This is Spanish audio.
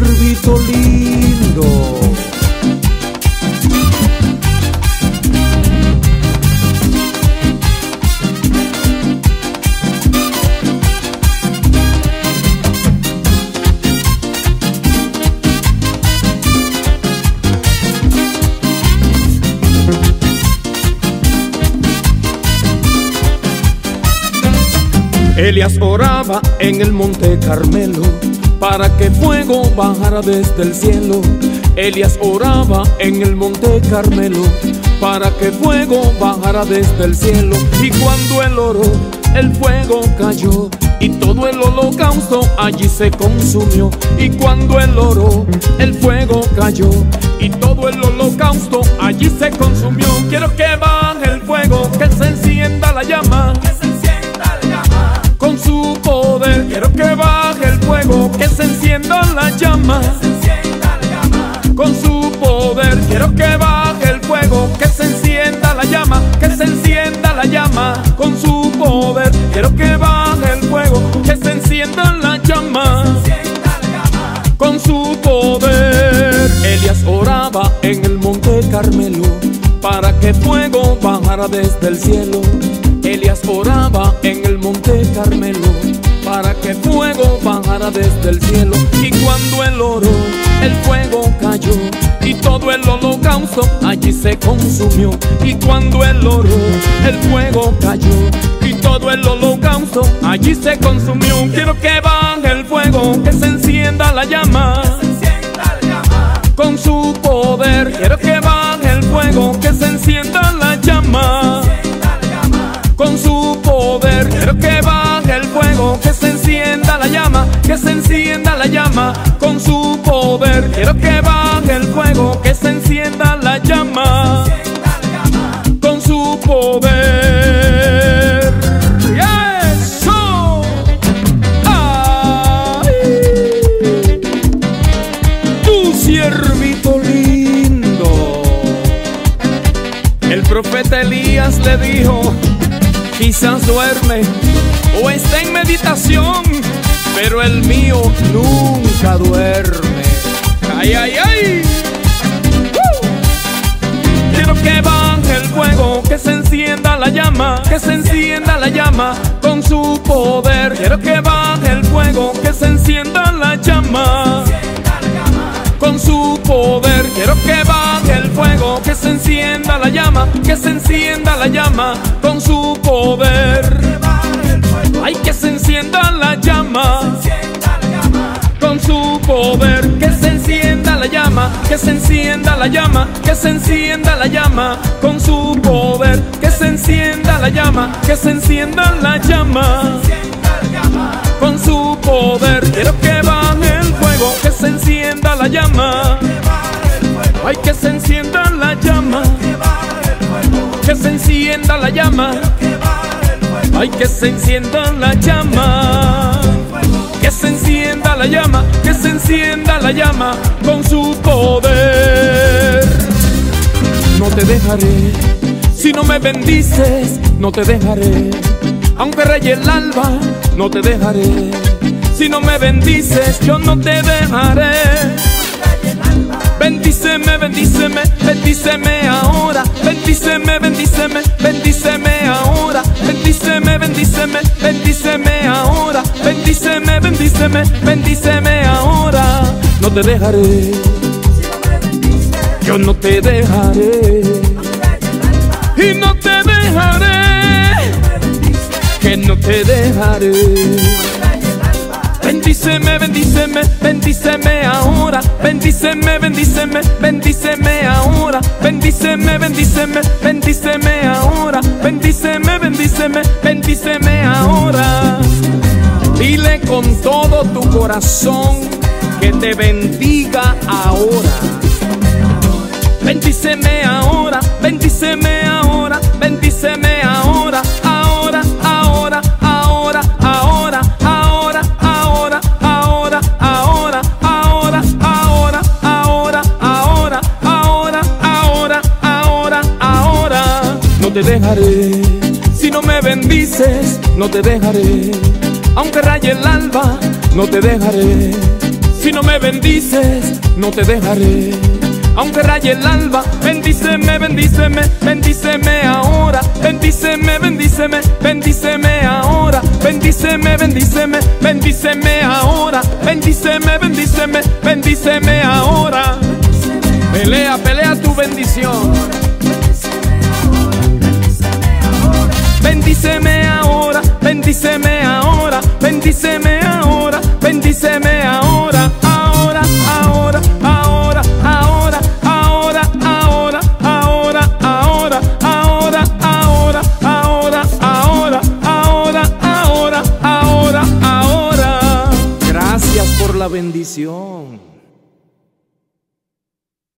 lindo. Elias oraba en el monte Carmelo para que fuego bajara desde el cielo. Elias oraba en el monte Carmelo para que fuego bajara desde el cielo. Y cuando él oró, el fuego cayó y todo el holocausto allí se consumió. Y cuando él oró, el fuego cayó y todo el holocausto allí se consumió. Quiero que baje el fuego, que se encienda la llama. Que se encienda la llama. Con su poder, quiero que baje el fuego, que se encienda la llama, que se encienda la llama. Con su poder, quiero que baje el fuego, que se. Encienda la llama. Con su poder, Elias oraba en el monte Carmelo para que fuego bajara desde el cielo. Desde el cielo. Y cuando él oró, el fuego cayó y todo el holocausto allí se consumió. Y cuando él oró, el fuego cayó y todo el holocausto allí se consumió. Quiero que baje el fuego, que se encienda la llama con su poder. Quiero que baje el fuego, que se Encienda la llama. con su poder. Quiero que baje el fuego, que se Quiero que baje el fuego, que se encienda la llama con su poder. ¡Eso! ¡Ay! Tu siervito lindo. El profeta Elías le dijo, quizás duerme o está en meditación, pero el mío nunca se encienda la llama con su poder. Quiero que baje el fuego, que se encienda la llama con su poder. Quiero que baje el fuego, que se encienda la llama, que se encienda la llama con su poder. Que. Ay, que se Encienda la llama. con su poder. Que se encienda la llama, que se encienda la llama, que se encienda la llama con su poder. Que se encienda la llama, que se encienda la llama con su poder. Quiero que baje el fuego, que se encienda la llama. Ay, que se encienda la llama, Que se encienda la llama. Ay, que se encienda la llama. Que se encienda la llama, que se encienda la llama con su poder. No te dejaré, si no me bendices, no te dejaré. Aunque raye el alba, no te dejaré. Si no me bendices, yo no te dejaré. Bendíceme, bendíceme, bendíceme ahora. Bendíceme, bendíceme, bendíceme ahora. Bendíceme, bendíceme, bendíceme ahora. Bendíceme, bendíceme, bendíceme ahora. No te dejaré, yo no te dejaré. Y no te dejaré, que no te dejaré. Bendíceme, bendíceme, bendíceme ahora. Bendíceme, bendíceme, bendíceme ahora. Bendíceme, bendíceme, bendíceme ahora. Bendíceme, bendíceme, bendíceme ahora. Dile con todo tu corazón que te bendiga ahora. Bendíceme ahora, bendíceme ahora, bendíceme ahora, ahora, ahora, ahora, ahora, ahora, ahora, ahora, ahora, ahora, ahora, ahora, ahora, ahora, ahora, ahora, ahora. No te dejaré, si no me bendices, no te dejaré. Aunque raye el alba, no te dejaré. Si no me bendices, no te dejaré. Aunque raye el alba, bendíceme, bendíceme, bendíceme ahora. Bendíceme, bendíceme, bendíceme ahora. Bendíceme, bendíceme, bendíceme ahora. Bendíceme, bendíceme, bendíceme ahora. Pelea, pelea tu bendición. Bendíceme ahora, bendíceme juicio